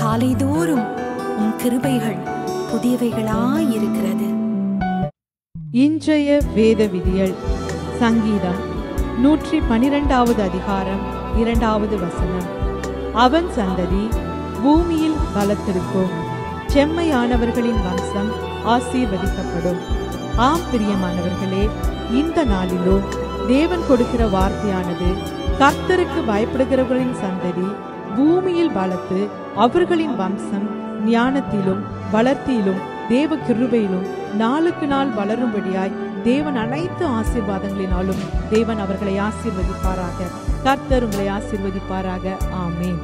காலைதோறும் உன் கிருபைகள் புதியவைகளாயிருக்கிறது. இன்றைய வேத விதியல் சங்கீதம் நூற்றி பனிரெண்டாவது அதிகாரம் இரண்டாவது வசனம். அவன் சந்ததி பூமியில் பலத்திருக்கும். செம்மையானவர்களின் வம்சம் ஆசீர்வதிக்கப்படும். ஆம் பிரியமானவர்களே இந்த நாளிலோ தேவன் கொடுக்கிற வார்த்தையானது கர்த்தருக்கு பயப்படுகிறவர்களின் சந்ததி பூமியில் வளர்த்து அவர்களின் வம்சம் ஞானத்திலும் வளர்த்தியிலும் தேவ கிருபையிலும் நாளுக்கு நாள் வளரும்படியாய் தேவன் அனைத்து ஆசீர்வாதங்களினாலும் தேவன் அவர்களை ஆசீர்வதிப்பாராக. கர்த்தர் உங்களை ஆசீர்வதிப்பாராக. ஆமேன்.